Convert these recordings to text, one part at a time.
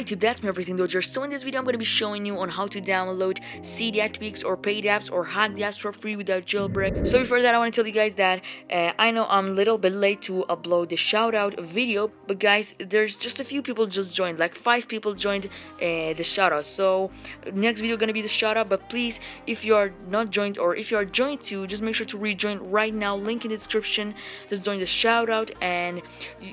YouTube, that's me everything Doger. So in this video, I'm going to be showing you on how to download Cydia tweaks or paid apps or hacked apps for free without jailbreak. So before that, I want to tell you guys that uh, I know I'm a little bit late to upload the shout out video, but guys, there's just a few people just joined, like five people joined uh, the shout out. So next video to be the shout out, but please, if you are not joined or if you are joined to, just make sure to rejoin right now. Link in the description. Just join the shout out, and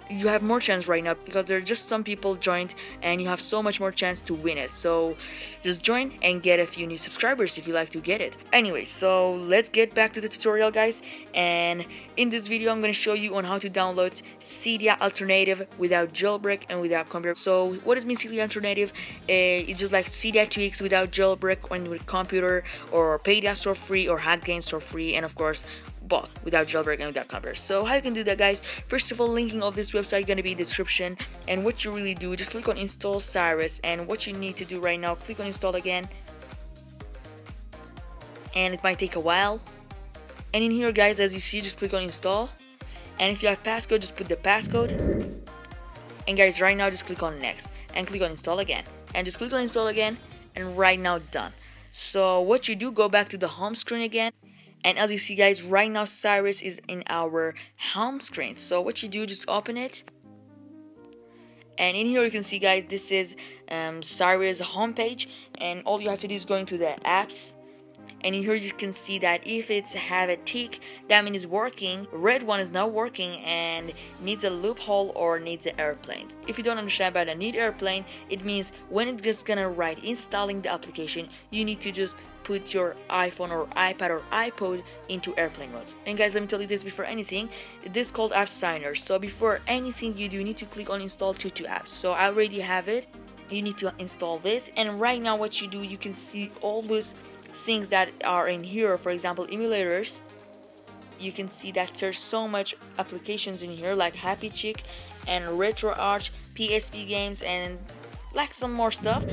you have more chance right now because there are just some people joined and you have so much more chance to win it. So just join and get a few new subscribers if you like to get it. Anyway so let's get back to the tutorial guys. And in this video I'm going to show you on how to download Cydia alternative without jailbreak and without computer. So what does mean Cydia alternative? Uh, it's just like Cydia tweaks without jailbreak and with computer or paid apps for free or hack games for free and of course both without jailbreak and without cover. So how you can do that guys, first of all linking of this website gonna be description. And what you really do, just click on install Cyrus. And what you need to do right now, click on install again. And it might take a while. And in here guys as you see just click on install. And if you have passcode just put the passcode. And guys right now just click on next. And click on install again. And just click on install again. And right now done. So what you do go back to the home screen again and as you see guys right now Cyrus is in our home screen so what you do just open it. And in here you can see guys this is um, Cyrus homepage. And all you have to do is go into the apps and here you can see that if it's have a tick that means it's working red one is not working and needs a loophole or needs an airplane if you don't understand about a need airplane it means when it's just gonna write installing the application you need to just put your iPhone or iPad or iPod into airplane mode. And guys, let me tell you this before anything, this is called App Signer. So before anything you do, you need to click on install Tutu apps. So I already have it. You need to install this. And right now what you do, you can see all those things that are in here. For example, emulators. You can see that there's so much applications in here like Happy Chick and RetroArch, PSP games and like some more stuff.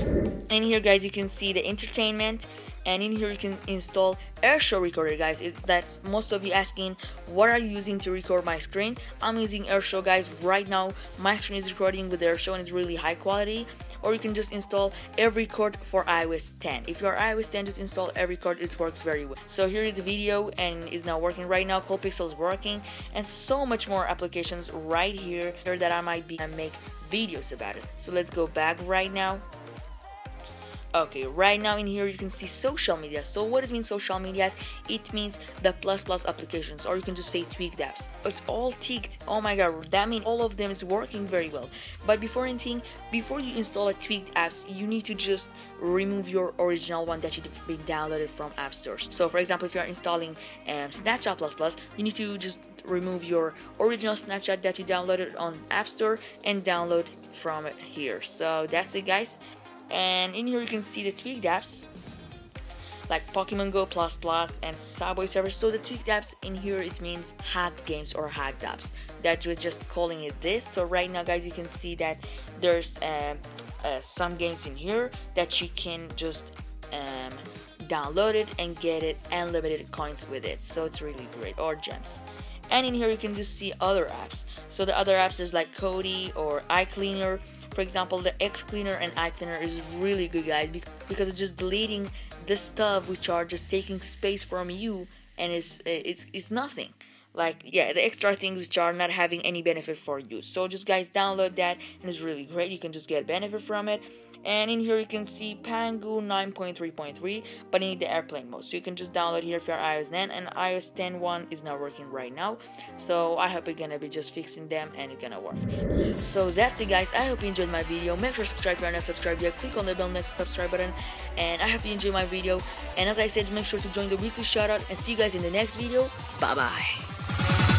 in here guys you can see the entertainment and in here you can install AirShou recorder guys it, that's most of you asking what are you using to record my screen i'm using AirShou guys right now my screen is recording with AirShou and it's really high quality or you can just install AirRecord for iOS 10. If you're iOS 10, just install AirRecord, it works very well. So here is the video and is now working right now, Coldpixel is working, and so much more applications right here that I might be and make videos about it. So let's go back right now Okay, right now in here you can see social media. So what does mean social medias? It means the plus plus applications or you can just say tweaked apps. It's all tweaked. Oh my god, that means all of them is working very well. But before anything, before you install a tweaked apps, you need to just remove your original one that you've been downloaded from app stores. So for example, if you're installing um, Snapchat plus plus, you need to just remove your original Snapchat that you downloaded on App Store and download from here. So that's it guys and in here you can see the tweaked apps like Pokemon Go Plus Plus and Subway Surfer. So the tweaked apps in here it means hacked games or hacked apps. That we're just calling it this. So right now, guys, you can see that there's uh, uh, some games in here that you can just um, download it and get it unlimited coins with it. So it's really great or gems. And in here you can just see other apps. So the other apps is like Kodi or iCleaner for example, the X Cleaner and iCleaner is really good, guys, because it's just deleting the stuff which are just taking space from you, and it's it's it's nothing. Like yeah, the extra things which are not having any benefit for you. So just guys, download that, and it's really great. You can just get benefit from it. And in here you can see Pangu 9.3.3 but you need the airplane mode. So you can just download here for iOS 10 and iOS 10.1 is not working right now. So I hope you're gonna be just fixing them and it's gonna work. So that's it guys. I hope you enjoyed my video. Make sure to subscribe if you're not subscribed yet. Click on the bell next to subscribe button and I hope you enjoyed my video. And as I said make sure to join the weekly shoutout and see you guys in the next video. Bye bye